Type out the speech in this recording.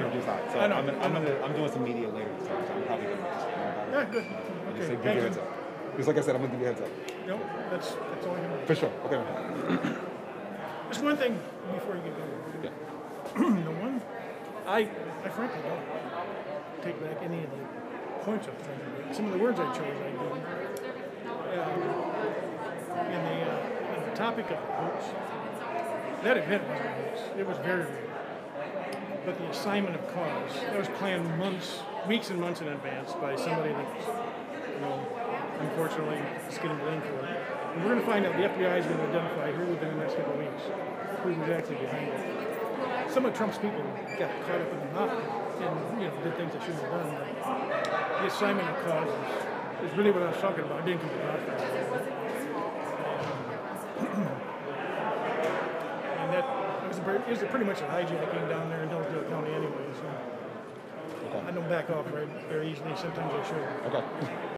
introduce that. So I know, I'm, I I'm, gonna, I'm doing some media later, so I'm probably gonna about it. Yeah, good. Just Okay, like, give you a heads up. Just like I said, I'm gonna give you a heads up. No, that's, that's all I can For sure. Okay. Just one thing before you get going. Yeah. the one, I, I frankly don't take back any of the points I'm trying to make. Some of the words I chose, I do. Um, in the, uh, in the topic of hoax, that event wasn't a hoax. It was very real. But the assignment of cause, that was planned months, weeks and months in advance by somebody that, you know, unfortunately is getting blamed for it. And we're going to find out, the FBI is going to identify here within the next couple of weeks who was actually behind it some of Trump's people got caught up in the knot and you know did things that shouldn't have done. But the assignment of cause is, really what I was talking about. I didn't come across that. And that it was, pretty much a hijacking down there in Hillsdale County anyway. So I don't back off very, very easily. Sometimes I should. Okay.